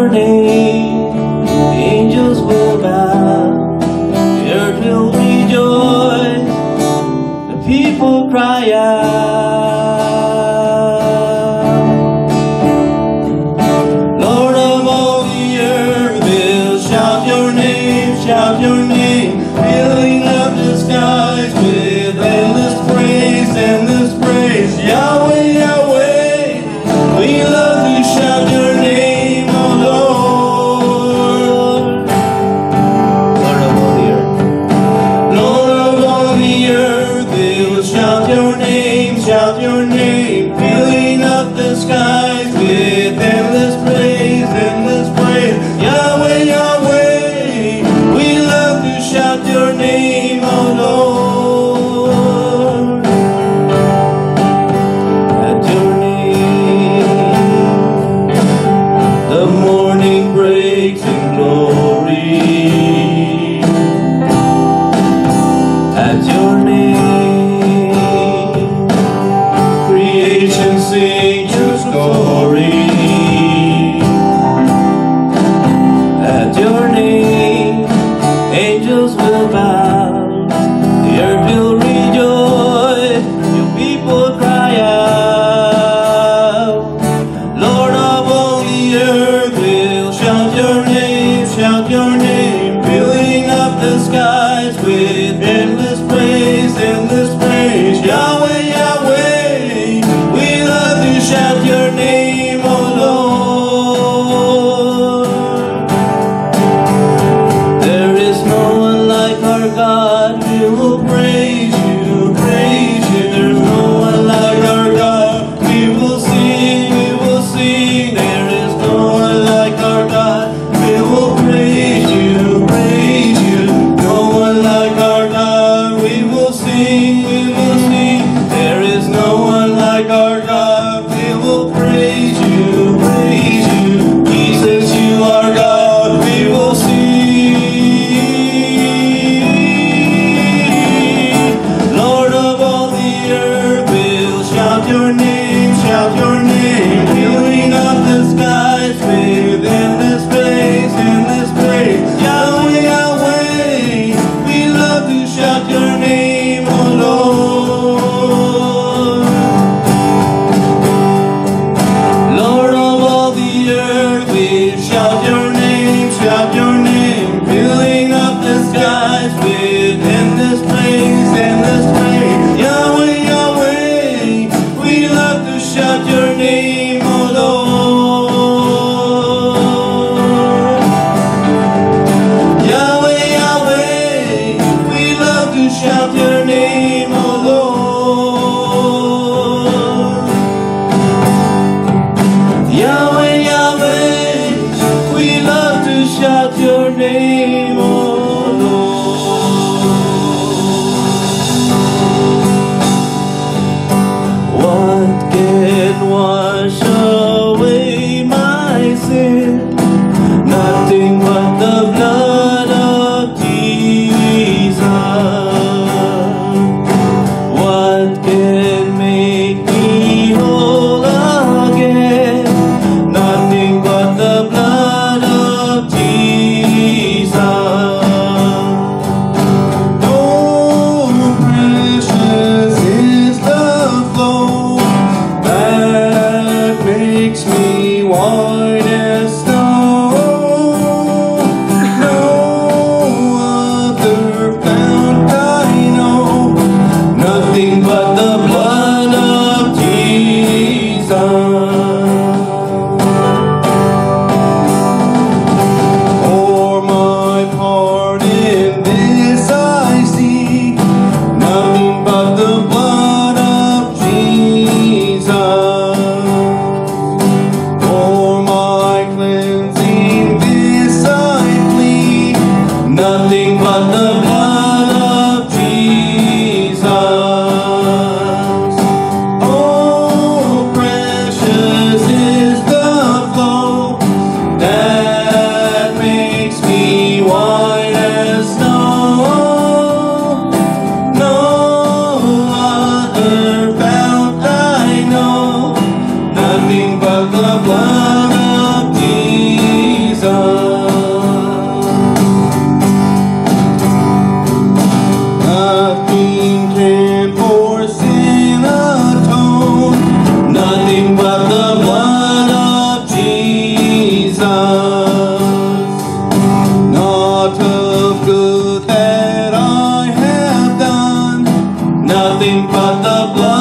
yearning judge can Jesus. Nothing but the blood